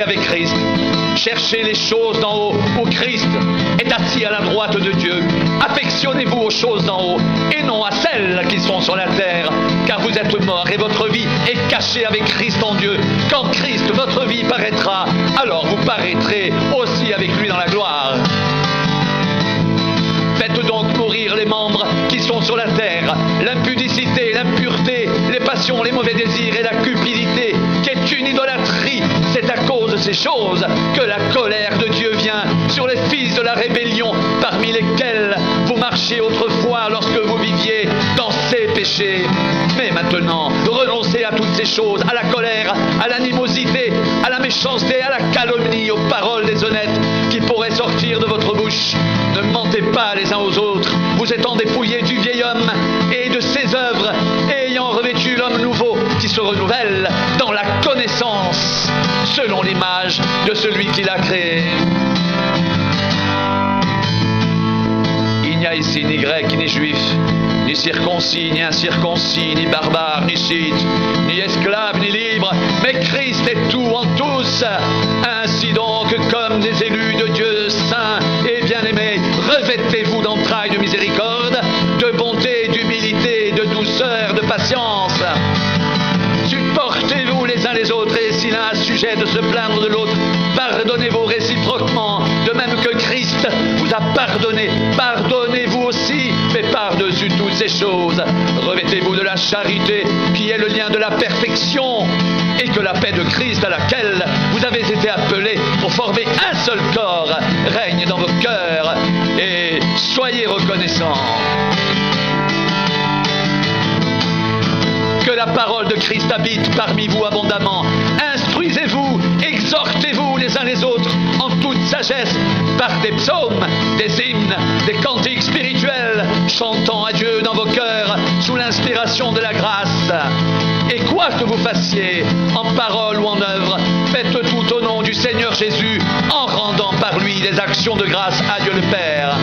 avec Christ. Cherchez les choses d'en haut où Christ est assis à la droite de Dieu. Affectionnez-vous aux choses d'en haut et non à celles qui sont sur la terre, car vous êtes morts et votre vie est cachée avec Christ en Dieu. Quand Christ, votre vie, paraîtra, alors vous paraîtrez aussi avec lui dans la gloire. Faites donc mourir les membres qui sont sur la terre, l'impudicité, l'impureté, les passions, les mauvais désirs et la cupidité, choses que la colère de Dieu vient sur les fils de la rébellion, parmi lesquels vous marchiez autrefois lorsque vous viviez dans ces péchés. Mais maintenant, renoncez à toutes ces choses, à la colère, à l'animosité, à la méchanceté, à la calomnie, aux paroles déshonnêtes qui pourraient sortir de votre bouche. Ne mentez pas les uns aux autres, vous étant dépouillés du vieil homme et de ses œuvres, ayant revêtu l'homme nouveau qui se renouvelle dans la selon l'image de celui qui l'a créé. Il n'y a ici ni grec ni juif, ni circoncis, ni incirconcis, ni barbare, ni scythe, ni esclave, ni libre, mais Christ est tout en tous. Ainsi donc, comme des élus de Dieu saints et bien-aimés, revêtez-vous d'entrailles de miséricorde, de bonté, d'humilité, de douceur, de patience. Sujet de se plaindre de l'autre, pardonnez-vous réciproquement, de même que Christ vous a pardonné. Pardonnez-vous aussi, mais par-dessus toutes ces choses, revêtez-vous de la charité, qui est le lien de la perfection, et que la paix de Christ à laquelle vous avez été appelés pour former un seul corps règne dans vos cœurs, et soyez reconnaissants. Que la parole de Christ habite parmi vous abondamment. Instruisez-vous, exhortez-vous les uns les autres en toute sagesse par des psaumes, des hymnes, des cantiques spirituels, chantant à Dieu dans vos cœurs sous l'inspiration de la grâce. Et quoi que vous fassiez, en parole ou en œuvre, faites tout au nom du Seigneur Jésus, en rendant par lui des actions de grâce à Dieu le Père.